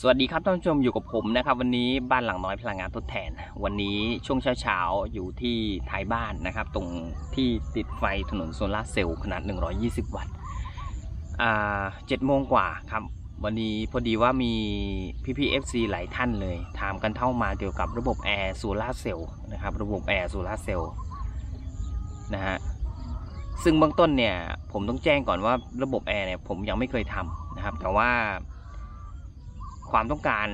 สวัสดีครับท่านผู้ชมอยู่กับผมนะครับ วันนี้บ้านหลังน้อยพลังงานทดแทน วันนี้ช่วงเช้าๆ อยู่ที่ท้ายบ้านนะครับ ตรงที่ติดไฟถนนโซลาร์เซลล์ขนาด 120 วัตต์อ่าเจ็ดโมงกว่าครับ วันนี้พอดีว่ามีพี่ๆ FC หลายท่านเลยถามกันเข้ามาเกี่ยวกับระบบแอร์โซลาร์เซลล์นะครับ ระบบแอร์โซลาร์เซลล์นะฮะซึ่งเบื้องต้นเนี่ยผมต้องแจ้งก่อนว่าระบบแอร์เนี่ยผมยังไม่เคยทำนะครับแต่ว่า ความต้องการ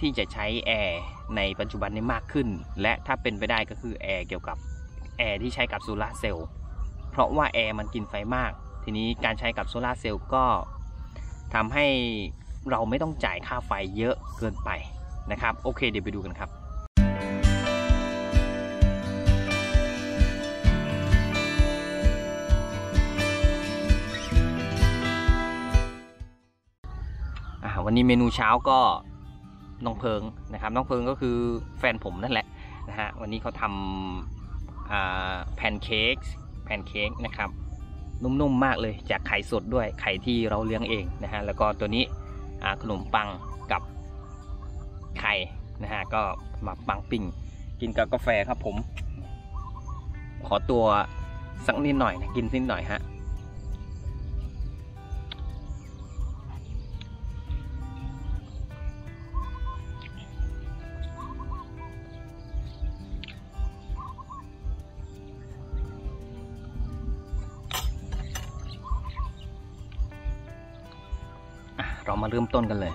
ที่จะใช้แอร์ในปัจจุบันนี้มากขึ้น และถ้าเป็นไปได้ก็คือแอร์เกี่ยวกับแอร์ที่ใช้กับโซลาร์เซลล์เพราะว่าแอร์มันกินไฟมาก ทีนี้การใช้กับโซลาร์เซลล์ก็ทำให้เราไม่ต้องจ่ายค่าไฟเยอะเกินไปนะครับ โอเคเดี๋ยวไปดูกันครับ วันนี้เมนูเช้าก็น้องเพิงนะครับน้องเพิงก็คือแฟนผมนั่นแหละนะฮะวันนี้เขาทำอ่าแพนเค้กแพนเค้กนะครับนุ่มๆมากเลยจากไข่สดด้วยไข่ที่เราเลี้ยงเองนะฮะแล้วก็ตัวนี้ขนมปังกับไข่นะฮะก็มาปังปิ้งกินกับกาแฟครับผม ขอตัวสักนิดหน่อยนะกินนิดหน่อยฮะ เรามาเริ่มต้นกันเลย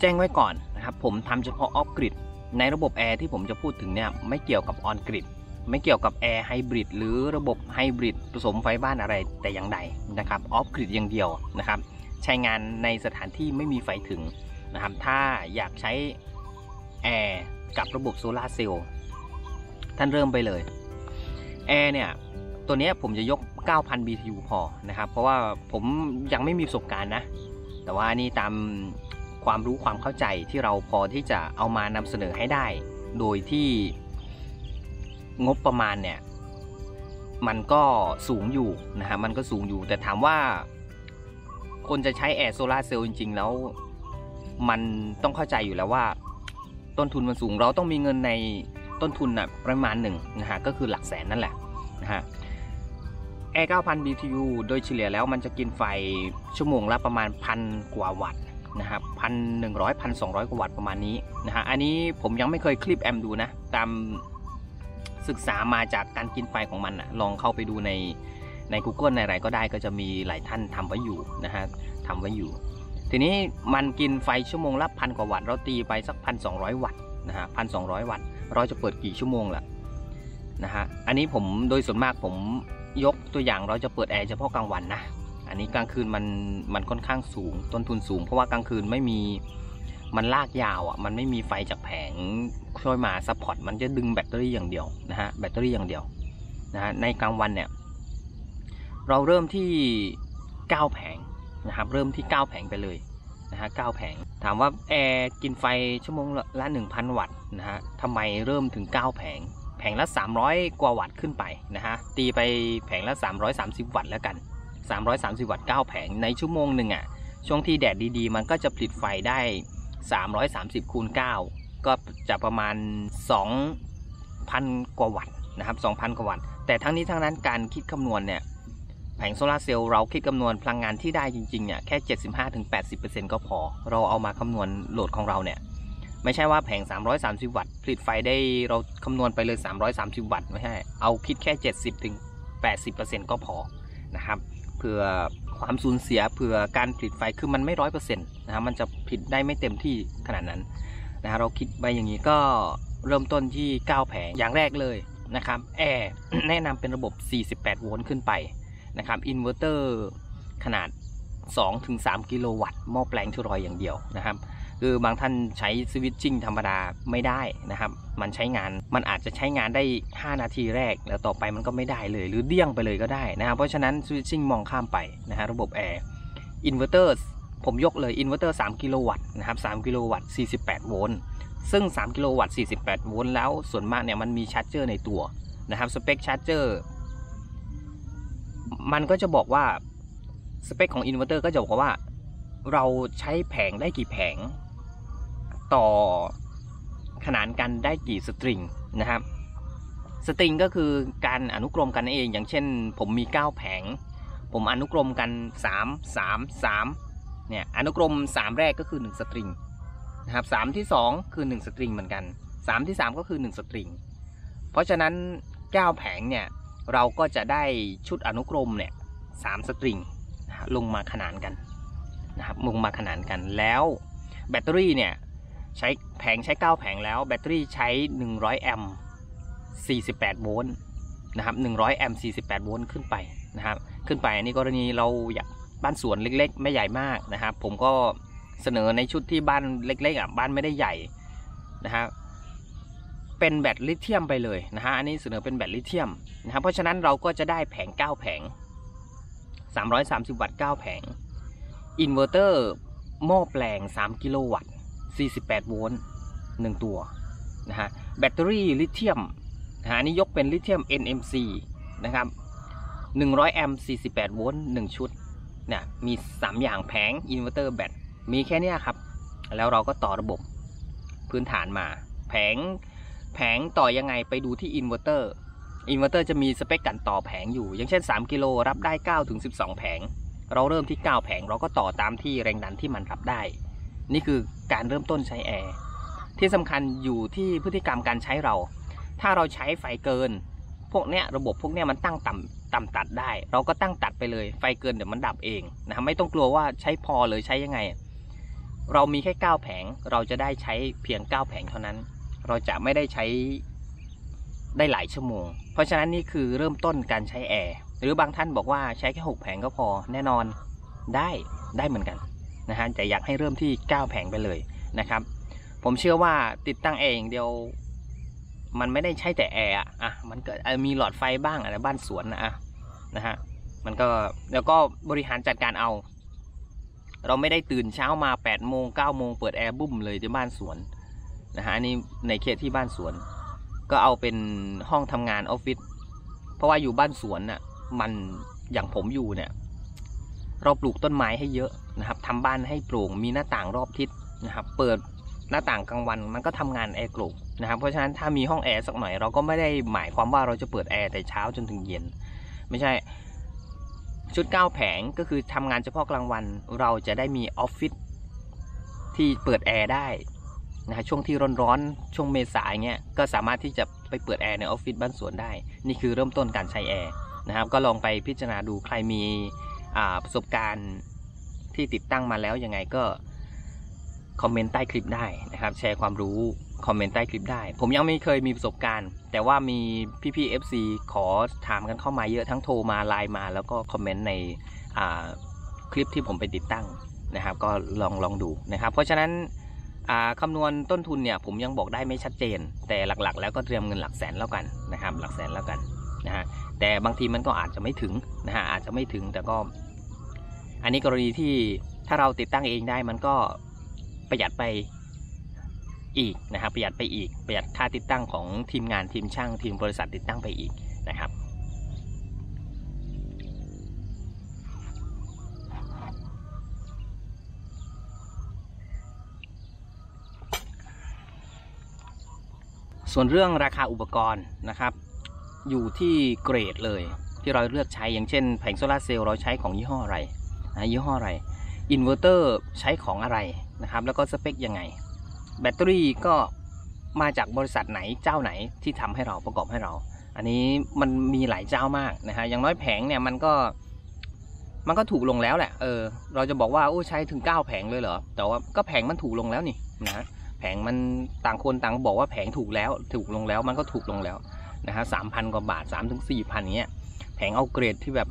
แจ้งไว้ก่อนนะครับ ผมทำเฉพาะ off grid ในระบบแอร์ที่ผมจะพูดถึงเนี่ยไม่เกี่ยวกับ on grid ไม่เกี่ยวกับแอร์ไฮบริดหรือระบบไฮบริดผสมไฟบ้านอะไรแต่อย่างใดนะครับ off grid อย่างเดียวนะครับ ใช้งานในสถานที่ไม่มีไฟถึงนะครับ ถ้าอยากใช้แอร์กับระบบโซลาร์เซลล์ท่านเริ่มไปเลยแอร์เนี่ยตัวนี้ผมจะยก 9,000 BTU พอนะครับ เพราะว่าผมยังไม่มีประสบการณ์นะ แต่ว่านี่ตามความรู้ความเข้าใจที่เราพอที่จะเอามานำเสนอให้ได้ โดยที่งบประมาณเนี่ยมันก็สูงอยู่นะฮะมันก็สูงอยู่ แต่ถามว่าคนจะใช้แอร์โซลาร์เซลล์จริง ๆ แล้ว มันต้องเข้าใจอยู่แล้วว่า ต้นทุนมันสูงเราต้องมีเงินในต้นทุนนะประมาณหนึ่งนะฮะก็คือหลักแสนนั่นแหละนะฮะ แอร์9,000 BTU โดยเฉลี่ยแล้วมันจะกินไฟชั่วโมงละประมาณพันกว่าวัตต์นะครับพันหนึ่งร้อยพันสองร้อยกว่าวัตต์ประมาณนี้นะฮะอันนี้ผมยังไม่เคยคลิปแอมดูนะ ตามศึกษามาจากการกินไฟของมันนะลองเข้าไปดูในใน Google ในอะไรก็ได้ก็จะมีหลายท่านทำไว้อยู่นะฮะทำไว้อยู่ ทีนี้มันกินไฟชั่วโมงละพันกว่าวัตต์เราตีไปสักพันสองร้อยวัตต์นะฮะพันสองร้อยวัตต์เราจะเปิดกี่ชั่วโมงล่ะนะฮะอันนี้ผมโดยส่วนมากผม ยกตัวอย่างเราจะเปิดแอร์เฉพาะกลางวันนะ อันนี้กลางคืนมันมันค่อนข้างสูง ต้นทุนสูง เพราะว่ากลางคืนไม่มีมันลากยาวอะ มันไม่มีไฟจากแผงช่วยมา support มันจะดึงแบตเตอรี่อย่างเดียวนะฮะ แบตเตอรี่อย่างเดียวนะฮะ ในกลางวันเนี่ย เราเริ่มที่ 9 แผงนะครับ เริ่มที่ 9 แผงไปเลยนะฮะ 9 แผง ถามว่าแอร์กินไฟชั่วโมงละ 1,000 วัตต์นะฮะทำไมเริ่มถึง 9 แผง แผงละ 300 กว่าวัตต์ขึ้นไปนะฮะตีไปแผงละ 330 วัตต์แล้วกัน 330 วัตต์9แผงในชั่วโมงหนึ่งอะช่วงที่แดดดีๆ มันก็จะผลิตไฟได้ 330คูณ9ก็จะประมาณ 2,000 กว่าวัตต์นะครับ2,000 กว่าวัตต์แต่ทั้งนี้ทั้งนั้นการคิดคำนวณเนี่ยแผงโซลาเซลล์เราคิดคำนวณพลังงานที่ได้จริงๆเนี่ยแค่ 75-80%ก็พอ เราเอามาคำนวณโหลดของเราเนี่ย ไม่ใช่ว่าแผง 330 วัตต์ผลิตไฟได้เราคำนวณไปเลย 330 วัตต์ไม่ใช่เอาคิดแค่ 70ถึง80%ก็พอนะครับเพื่อความสูญเสียเพื่อการผลิตไฟคือมันไม่ร้อยเปอร์เซ็นต์นะครับมันจะผลิตได้ไม่เต็มที่ขนาดนั้นนะฮะเราคิดไปอย่างนี้ก็เริ่มต้นที่ 9 แผงอย่างแรกเลยนะครับแอร์แนะนำเป็นระบบ 48 โวลต์ขึ้นไปนะครับอินเวอร์เตอร์ขนาด 2-3 กิโลวัตต์หม้อแปลงชั่วรอยอย่างเดียวนะครับ คือบางท่านใช้ switching ธรรมดาไม่ได้นะครับ มันใช้งานมันอาจจะใช้งานได้ 5 นาทีแรก แล้วต่อไปมันก็ไม่ได้เลย หรือเดี้ยงไปเลยก็ได้นะครับเพราะฉะนั้น switching มองข้ามไปนะฮะระบบแอร์อินเวอร์เตอร์ผมยกเลยอินเวอร์เตอร์3กิโลวัตต์นะครับ3กิโลวัตต์48โวลต์ซึ่ง 3 กิโลวัตต์ 48 โวลต์ แล้ว ส่วนมากเนี่ย มันมี charger ในตัวนะครับ สเปค charger มันก็จะบอกว่า สเปคของอินเวอร์เตอร์ก็จะบอกว่า เราใช้แผงได้กี่แผง ต่อขนานกันได้กี่ string นะครับ string ก็คือการอนุกรมกันเอง อย่างเช่น ผมมี 9 แผง ผมอนุกรมกัน 3 3 3เนี่ยอนุกรม 3 แรกก็คือ 1 สตริงนะครับสามที่ 2 คือ 1 สตริงเหมือนกัน 3 ที่ 3 ก็คือ 1 สตริง เพราะฉะนั้น 9 แผงเนี่ยเราก็จะได้ชุดอนุกรมเนี่ยสสตริงลงมาขนานกันนะครับลงมาขนานกันแล้วแบตเตอรี่เนี่ย ใช้แผงใช้ 9 แผงแล้ว แบตเตอรี่ใช้ 100 แอมป์ 48 โวลต์นะครับ 100 แอมป์ 48 โวลต์ขึ้นไปนะครับ ขึ้นไปอันนี้กรณีเราอยากบ้านสวนเล็กๆ ไม่ใหญ่มากนะครับ ผมก็เสนอในชุดที่บ้านเล็กๆอะบ้านไม่ได้ใหญ่นะครับเป็นแบตลิเธียมไปเลยนะฮะ อันนี้เสนอเป็นแบตลิเธียมนะครับ เพราะฉะนั้นเราก็จะได้แผง 9 แผง 330 วัตต์ 9 แผง อินเวอร์เตอร์หม้อแปลง 3 กิโลวัตต์ 48 โวลต์1ตัวนะฮะแบตเตอรี่ลิเธียมนะฮะอันนี้ยกเป็นลิเธียม NMC นะครับ100 แอมป์ 48 โวลต์1ชุดเนี่ยมี 3 อย่างแผงอินเวอร์เตอร์แบตมีแค่นี้ครับ แล้วเราก็ต่อระบบพื้นฐานมา แผงแผงต่อยังไงไปดูที่อินเวอร์เตอร์อินเวอร์เตอร์จะมีสเปคการต่อแผงอยู่ อย่างเช่น 3 กิโลรับได้ 9 ถึง 12 แผง เราเริ่มที่ 9 แผง เราก็ต่อตามที่แรงดันที่มันรับได้ นี่คือการเริ่มต้นใช้แอร์ที่สำคัญอยู่ที่พฤติกรรมการใช้เรา ถ้าเราใช้ไฟเกิน พวกเนี้ยระบบพวกเนี้ยมันตั้งต่ำต่ำตัดได้ เราก็ตั้งตัดไปเลยไฟเกินเดี๋ยวมันดับเองนะไม่ต้องกลัวว่าใช้พอหรือใช้ยังไง เรามีแค่ 9 แผงเราจะได้ใช้เพียง 9 แผงเท่านั้น เราจะไม่ได้ใช้ได้หลายชั่วโมง เพราะฉะนั้นนี่คือเริ่มต้นการใช้แอร์หรือบางท่านบอกว่าใช้แค่ 6 แผงก็พอแน่นอนได้ได้เหมือนกัน นะฮะแต่อยากให้เริ่มที่ 9 แผงไปเลยนะครับ ผมเชื่อว่าติดตั้งแอร์อย่างเดียว มันไม่ได้ใช้แต่แอร์อะอะมันเกิดมีหลอดไฟบ้างอะไรบ้านสวนนะอะนะฮะมันก็แล้วก็บริหารจัดการเอา เราไม่ได้ตื่นเช้ามา8โมง9โมงเปิดแอร์บุ้มเลยที่บ้านสวนนะฮะอันนี้ในเขตที่บ้านสวน ก็เอาเป็นห้องทำงานออฟฟิศเพราะว่าอยู่บ้านสวนน่ะมันอย่างผมอยู่เนี่ย เราปลูกต้นไม้ให้เยอะนะครับทำบ้านให้โปร่งมีหน้าต่างรอบทิศนะครับ เปิดหน้าต่างกลางวันมันก็ทำงานแอร์กลุ่นะครับเพราะฉะนั้นถ้ามีห้องแอร์สักหน่อยเราก็ไม่ได้หมายความว่าเราจะเปิดแอร์แต่เช้าจนถึงเย็น ไม่ใช่ ชุด 9 แผงก็คือทำงานเฉพาะกลางวัน เราจะได้มีออฟฟิศที่เปิดแอร์ได้นะช่วงที่ร้อนๆช่วงเมษาอย่างเงี้ยก็สามารถที่จะไปเปิดแอร์ในออฟฟิศบ้านสวนได้ นี่คือเริ่มต้นการใช้แอร์นะครับ ก็ลองไปพิจารณาดูใครมี ประสบการณ์ที่ติดตั้งมาแล้วยังไงก็คอมเมนต์ใต้คลิปได้นะครับ แชร์ความรู้คอมเมนต์ใต้คลิปได้ ผมยังไม่เคยมีประสบการณ์ แต่ว่ามีพี่ๆ FC ขอถามกันเข้ามาเยอะทั้งโทรมาไลน์มา แล้วก็คอมเมนต์ในคลิปที่ผมไปติดตั้งนะครับ ก็ลองลองดูนะครับ เพราะฉะนั้นคำนวณต้นทุนเนี่ยผมยังบอกได้ไม่ชัดเจน แต่หลักๆ แล้วก็เตรียมเงินหลักแสนแล้วกันนะครับ หลักแสนแล้วกันนะฮะแต่บางทีมันก็อาจจะไม่ถึงนะฮะอาจจะไม่ถึงแต่ก็ อันนี้กรณีที่ถ้าเราติดตั้งเองได้มันก็ประหยัดไปอีกนะครับ ประหยัดไปอีก ประหยัดค่าติดตั้งของทีมงานทีมช่างทีมบริษัทติดตั้งไปอีกนะครับส่วนเรื่องราคาอุปกรณ์นะครับ อยู่ที่เกรดเลยที่เราเลือกใช้อย่างเช่นแผงโซลาเซลล์เราใช้ของยี่ห้ออะไร นะยี่ห้ออะไรอินเวอร์เตอร์ใช้ของอะไรนะครับ แล้วก็สเปคยังไง แบตเตอรี่ก็มาจากบริษัทไหนเจ้าไหนที่ทำให้เราประกอบให้เรา อันนี้มันมีหลายเจ้ามากนะฮะอย่างน้อยแผงเนี่ยมันก็มันก็ถูกลงแล้วแหละเออเราจะบอกว่าโอ้ใช้ถึง 9 แผงเลยเหรอแต่ว่าก็แผงมันถูกลงแล้วนี่นะแผงมันต่างคนต่างบอกว่าแผงถูกแล้วถูกลงแล้วมันก็ถูกลงแล้วนะฮะสามพันกว่าบาทสามถึงสี่พันเงี้ยแผงเอาเกรดที่แบบ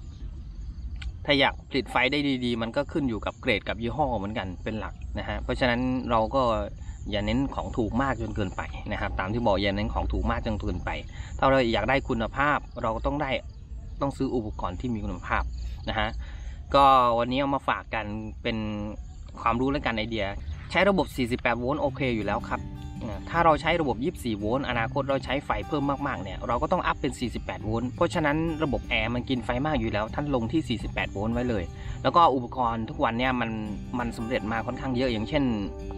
ถ้าอยากผลิตไฟได้ดีๆ มันก็ขึ้นอยู่กับเกรดกับยี่ห้อเหมือนกันเป็นหลักนะฮะเพราะฉะนั้นเราก็อย่าเน้นของถูกมากจนเกินไปนะครับ ตามที่บอกอย่าเน้นของถูกมากจนเกินไป ถ้าเราอยากได้คุณภาพเราก็ต้องได้ต้องซื้ออุปกรณ์ที่มีคุณภาพนะฮะก็วันนี้เอามาฝากกันเป็นความรู้และการไอเดีย ใช้ระบบ 48 โวลต์โอเคอยู่แล้วครับ ถ้าเราใช้ระบบ 24 โวลต์อนาคตเราใช้ไฟเพิ่มมากๆเนี่ยเราก็ต้องอัพเป็น 48 โวลต์เพราะฉะนั้นระบบแอร์มันกินไฟมากอยู่แล้ว ท่านลงที่ 48 โวลต์ไว้เลย แล้วก็อุปกรณ์ทุกวันเนี่ยมันมันสำเร็จมาค่อนข้างเยอะอย่างเช่น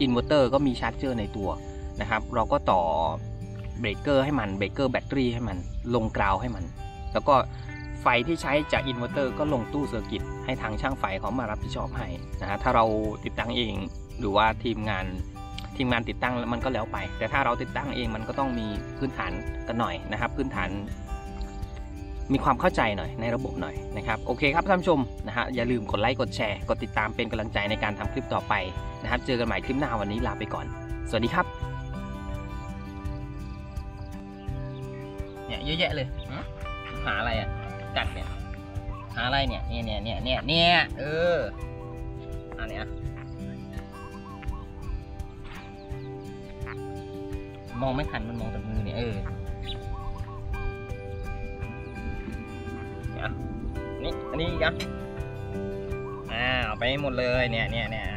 อินเวอร์เตอร์ก็มี charger ในตัวนะครับเราก็ต่อเบรกเกอร์ให้มันเบรกเกอร์แบตเตอรี่ให้มันลง ground ให้มัน แล้วก็ไฟที่ใช้จากอินเวอร์เตอร์ก็ลงตู้ circuit ให้ทางช่างไฟเขามารับผิดชอบให้นะฮะถ้าเราติดตั้งเองหรือว่าทีมงาน ทีมงานติดตั้งแล้วมันก็แล้วไป แต่ถ้าเราติดตั้งเองมันก็ต้องมีพื้นฐานกันหน่อยนะครับ พื้นฐาน มีความเข้าใจหน่อยในระบบหน่อยนะครับโอเคครับท่านผู้ชมนะฮะอย่าลืมกดไลค์กดแชร์กดติดตามเป็นกำลังใจในการทำคลิปต่อไปนะครับ เจอกันใหม่คลิปหน้าวันนี้ลาไปก่อน สวัสดีครับเนี่ยเยอะแยะเลยหึหาอะไรอะกัดเนี่ยหาอะไรเนี่ยเนี่ยเนี่ยเนี่ยเนี่ยเนี่ยเอออันเนี้ย มองไม่ทันมันมองแต่มือเนี่ยเออนี่อันนี้อีกอะอ่าเอาไปหมดเลยเนี่ยเนี่ยเนี่ย